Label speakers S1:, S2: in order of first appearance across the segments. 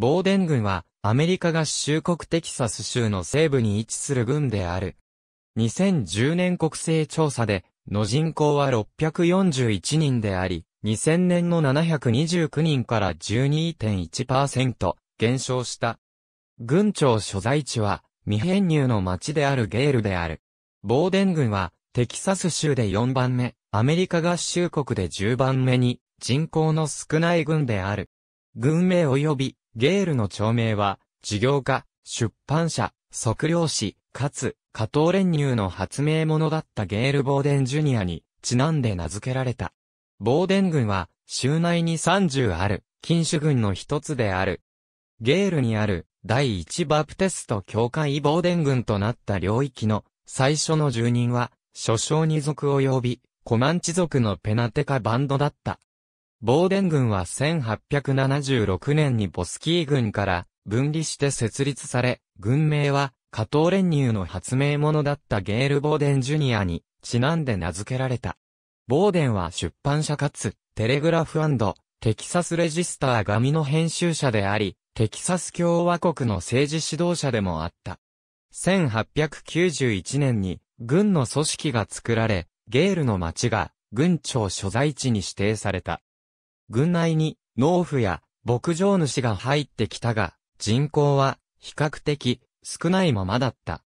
S1: ボーデン郡は、アメリカ合衆国テキサス州の西部に位置する郡である。2010年国勢調査で、の人口は641人であり、2000年の729人から12.1%減少した。郡庁所在地は未編入の町であるゲールである。ボーデン郡はテキサス州で4番目、アメリカ合衆国で10番目に人口の少ない郡である。郡名及びゲールの町名は事業家、出版社、測量士、かつ、加藤練乳の発明者だったゲール・ボーデン・ジュニアにちなんで名付けられた。ボーデン郡は州内に30ある禁酒郡の一つである。ゲールにある第一バプテスト教会ボーデン郡となった領域の最初の住人は、諸将二族及び、コマンチ族のペナテカバンドだった。ボーデン郡は1876年にボスキー郡から分離して設立され、郡名は、加藤練乳の発明者だったゲール・ボーデン・ジュニアにちなんで名付けられた。ボーデンは出版社かつ、テレグラフテキサスレジスター紙の編集者であり、テキサス共和国の政治指導者でもあった。1891年に軍の組織が作られ、ゲールの町が軍庁所在地に指定された。軍内に農夫や牧場主が入ってきたが、人口は比較的少ないままだった。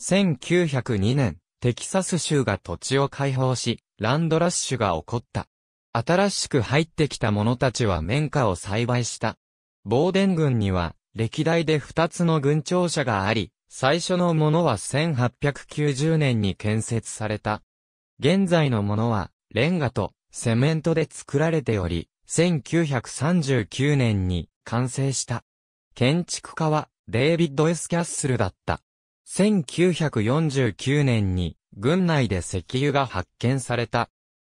S1: 1902年、テキサス州が土地を開放し、ランドラッシュが起こった。新しく入ってきた者たちは綿花を栽培した。ボーデン軍には、歴代で2つの軍庁舎があり、最初のものは1890年に建設された。現在のものは、レンガとセメントで作られており、1939年に完成した。建築家はデイビッド・エス・キャッスルだった。1949年に軍内で石油が発見された。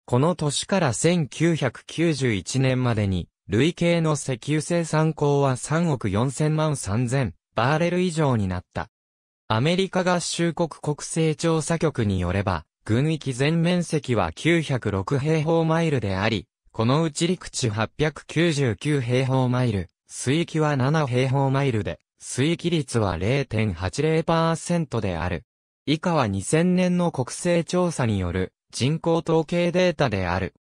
S1: この年から1991年までに累計の石油生産港は3億4000万3000バーレル以上になった。アメリカ合衆国国勢調査局によれば、軍域全面積は906平方マイルであり、このうち陸地899平方マイル、水域は7平方マイルで、水域率は0.80%である。以下は2000年の国勢調査による人口統計データである。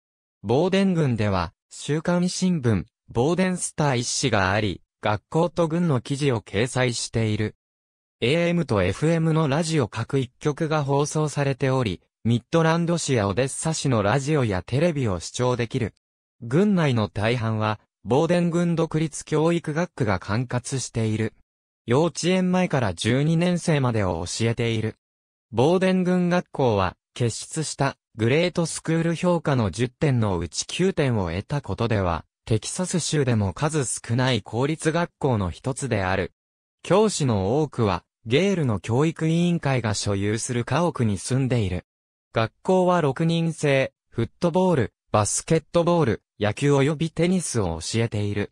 S1: ボーデン郡では、週刊新聞、ボーデンスター一紙があり、学校と軍の記事を掲載している。AM と FM のラジオ各一曲が放送されており、ミッドランド市やオデッサ市のラジオやテレビを視聴できる。軍内の大半は、ボーデン軍独立教育学区が管轄している。幼稚園前から12年生までを教えている。ボーデン軍学校は、結出したグレートスクール評価の10点のうち9点を得たことでは、テキサス州でも数少ない公立学校の一つである。教師の多くは、ゲールの教育委員会が所有する家屋に住んでいる。学校は6人制、フットボール、バスケットボール、野球及びテニスを教えている。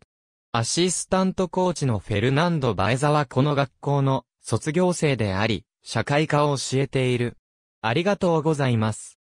S1: アシスタントコーチのフェルナンド・バイザはこの学校の卒業生であり、社会科を教えている。ありがとうございます。